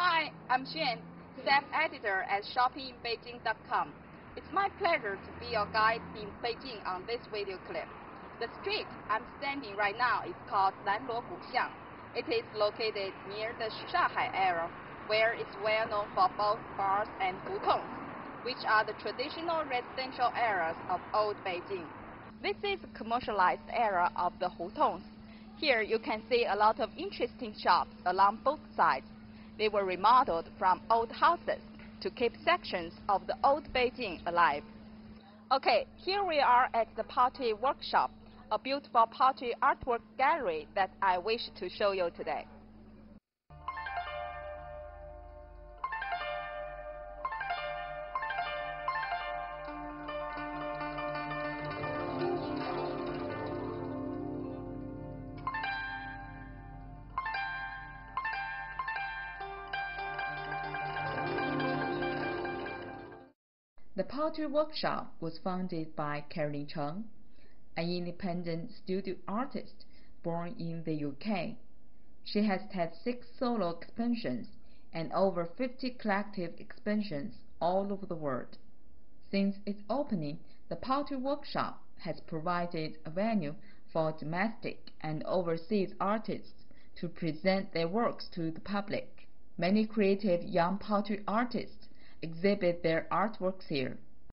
Hi, I'm Xuan, staff editor at shoppinginbeijing.com. It's my pleasure to be your guide in Beijing on this video clip. The street I'm standing right now is called Nanluo Guxiang. It is located near the Shichahai area, where it's well known for both bars and hutongs, which are the traditional residential areas of old Beijing. This is a commercialized area of the hutongs. Here you can see a lot of interesting shops along both sides. They were remodeled from old houses to keep sections of the old Beijing alive. Okay, here we are at the pottery workshop a beautiful pottery artwork gallery that I wish to show you today. The Pottery Workshop was founded by Carolyn Cheng an independent studio artist born in the UK. She has had six solo expansions and over 50 collective expansions all over the world. Since its opening, the Pottery Workshop has provided a venue for domestic and overseas artists to present their works to the public. Many creative young pottery artists exhibit their artworks here.